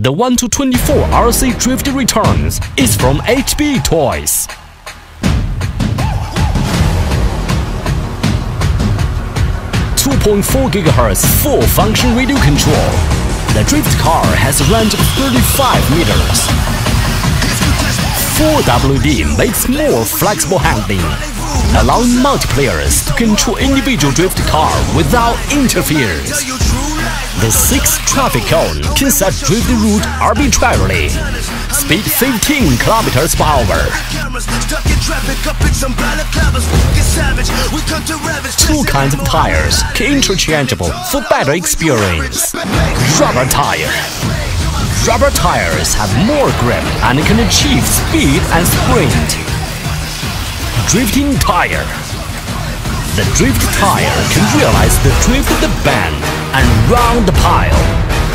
The 1 to 24 RC Drift Returns is from HB Toys. Two point four gigahertz full function radio control. The drift car has a range of 35 meters. 4WD makes more flexible handling, allowing multiplayers to control individual drift car without interference. The 6 traffic cone can set drift route arbitrarily. Speed 15 kilometers per hour. Two kinds of tires, interchangeable for better experience. Rubber tire. Rubber tires have more grip and can achieve speed and sprint. Drifting tire. The drift tire can realize the drift of the bend and round the pile.